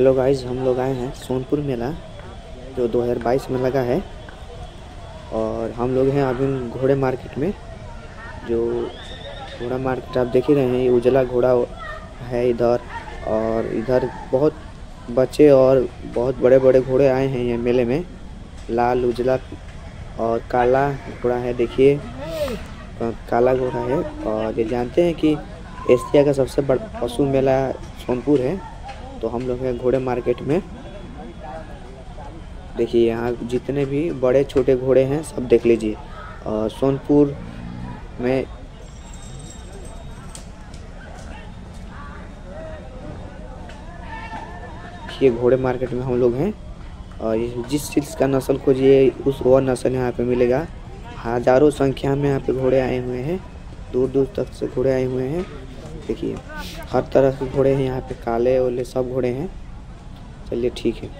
Hello guys, हम लोग आए हैं सोनपुर मेला, जो 2022 में लगा है। और हम लोग हैं अभी घोड़े मार्केट में, जो घोड़ा मार्केट आप देख ही रहे हैं, ये उजला घोड़ा है इधर। और इधर बहुत बच्चे और बहुत बड़े बड़े घोड़े आए हैं ये मेले में। लाल, उजला और काला घोड़ा है, देखिए। काला घोड़ा है। और ये जानते हैं कि एशिया का सबसे बड़ा पशु मेला सोनपुर है। तो हम लोग हैं घोड़े मार्केट में। देखिए यहाँ जितने भी बड़े छोटे घोड़े हैं, सब देख लीजिए। और सोनपुर में ये घोड़े मार्केट में हम लोग हैं। और जिस चीज़ का नस्ल खोजिए, उस वो नस्ल यहाँ पे मिलेगा। हज़ारों संख्या में यहाँ पे घोड़े आए हुए हैं। दूर दूर तक से घोड़े आए हुए हैं। देखिए, हर तरह के घोड़े हैं यहाँ पे, काले ओले सब घोड़े हैं। चलिए ठीक है।